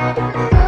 Música